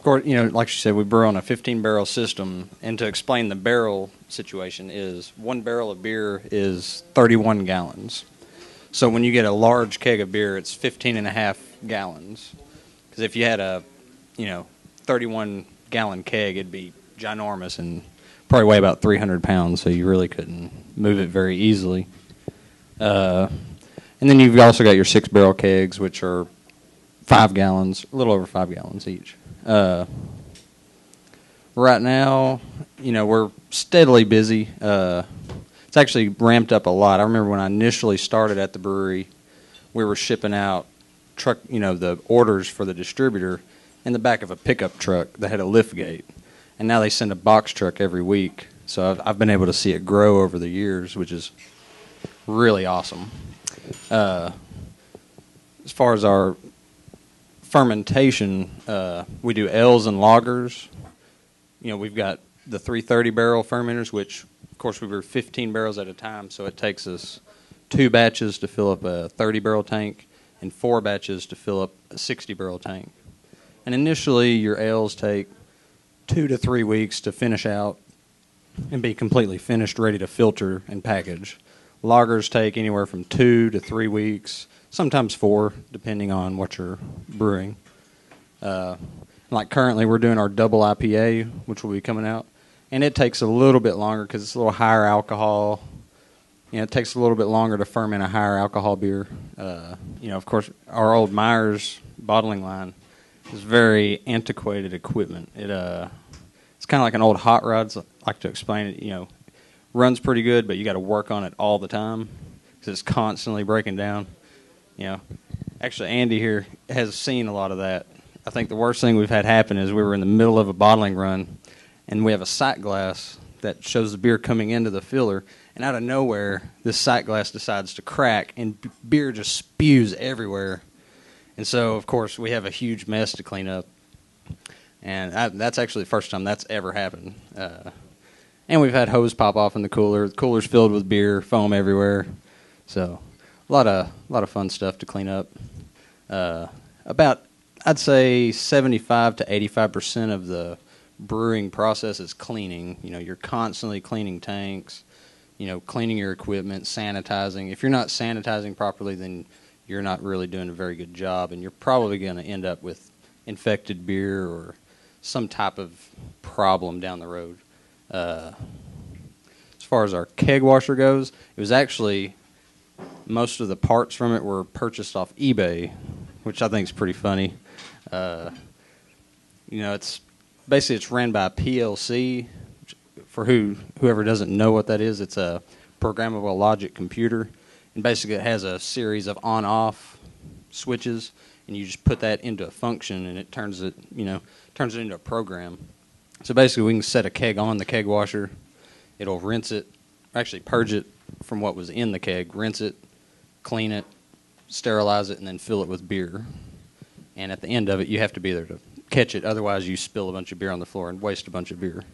Of course, you know, like you said, we brew on a 15 barrel system, and to explain the barrel situation is one barrel of beer is 31 gallons. So when you get a large keg of beer, it's 15 and a half gallons. Because if you had a, you know, 31 gallon keg, it'd be ginormous and probably weigh about 300 pounds. So you really couldn't move it very easily. Uh, and then you've also got your six barrel kegs, which are five gallons, a little over five gallons each. Uh, right now, you know, we're steadily busy. Uh, it's actually ramped up a lot. I remember when I initially started at the brewery, we were shipping out truck, you know, the orders for the distributor in the back of a pickup truck that had a lift gate. And now they send a box truck every week. So I've, I've been able to see it grow over the years, which is really awesome. Uh, as far as our fermentation, uh, we do ales and lagers. You know, we've got the 330 barrel fermenters, which, of course, we brew 15 barrels at a time, so it takes us two batches to fill up a 30 barrel tank and four batches to fill up a 60 barrel tank. And initially, your ales take two to three weeks to finish out and be completely finished, ready to filter and package. Lagers take anywhere from two to three weeks, sometimes four, depending on what you're brewing. Uh, like currently, we're doing our double IPA, which will be coming out, and it takes a little bit longer because it's a little higher alcohol. You know, it takes a little bit longer to ferment a higher alcohol beer. Uh, you know, of course, our old Myers bottling line is very antiquated equipment. It uh, it's kind of like an old hot rod. I like to explain it. You know, runs pretty good, but you got to work on it all the time because it's constantly breaking down. You know, actually, Andy here has seen a lot of that. I think the worst thing we've had happen is we were in the middle of a bottling run, and we have a sight glass that shows the beer coming into the filler, and out of nowhere, this sight glass decides to crack, and beer just spews everywhere. And so, of course, we have a huge mess to clean up. And I, that's actually the first time that's ever happened. Uh, and we've had hose pop off in the cooler. The cooler's filled with beer, foam everywhere. So a lot of a lot of fun stuff to clean up. Uh, about I'd say 75 to 85 percent of the brewing process is cleaning. You know, you're constantly cleaning tanks. You know, cleaning your equipment, sanitizing. If you're not sanitizing properly, then you're not really doing a very good job, and you're probably going to end up with infected beer or some type of problem down the road. Uh, as far as our keg washer goes, it was actually most of the parts from it were purchased off eBay, which I think is pretty funny. Uh, you know, it's basically it's ran by PLC. For who whoever doesn't know what that is, it's a programmable logic computer, and basically it has a series of on-off switches, and you just put that into a function, and it turns it you know turns it into a program. So basically, we can set a keg on the keg washer. It'll rinse it, actually purge it from what was in the keg, rinse it, clean it, sterilize it, and then fill it with beer. And at the end of it, you have to be there to catch it. Otherwise, you spill a bunch of beer on the floor and waste a bunch of beer.